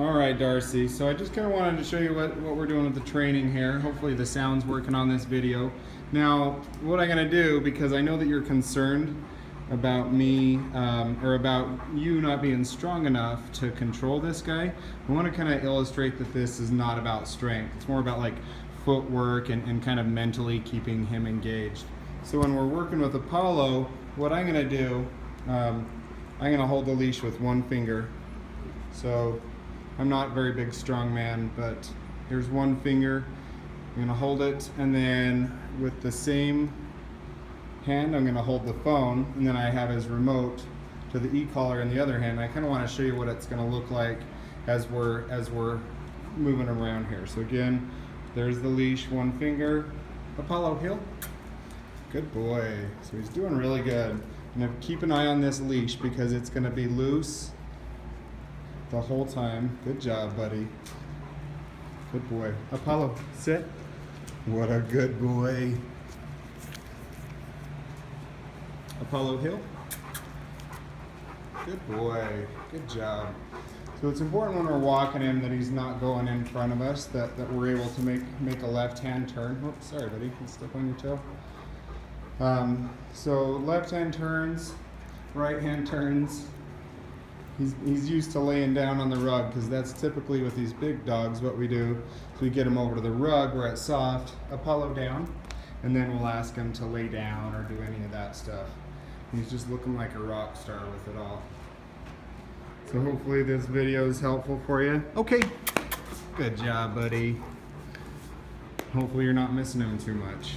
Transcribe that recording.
All right, Darcy. So I just kind of wanted to show you what, what we're doing with the training here. Hopefully the sound's working on this video. Now, what I'm gonna do, because I know that you're concerned about me, um, or about you not being strong enough to control this guy, I wanna kind of illustrate that this is not about strength. It's more about like footwork and, and kind of mentally keeping him engaged. So when we're working with Apollo, what I'm gonna do, um, I'm gonna hold the leash with one finger. So I'm not very big strong man, but here's one finger. I'm gonna hold it and then with the same hand I'm gonna hold the phone and then I have his remote to the e-collar in the other hand. I kind of want to show you what it's gonna look like as we're as we're moving around here. So again, there's the leash, one finger. Apollo heel. Good boy. So he's doing really good. Now keep an eye on this leash because it's gonna be loose the whole time. Good job, buddy. Good boy. Apollo, sit. What a good boy. Apollo Hill. Good boy. Good job. So it's important when we're walking him that he's not going in front of us, that, that we're able to make, make a left-hand turn. Oops, sorry, buddy. You step on your toe. Um, so left-hand turns, right-hand turns, He's, he's used to laying down on the rug because that's typically with these big dogs what we do. So we get him over to the rug where it's soft, Apollo down, and then we'll ask him to lay down or do any of that stuff. He's just looking like a rock star with it all. So hopefully this video is helpful for you. Okay, good job buddy. Hopefully you're not missing him too much.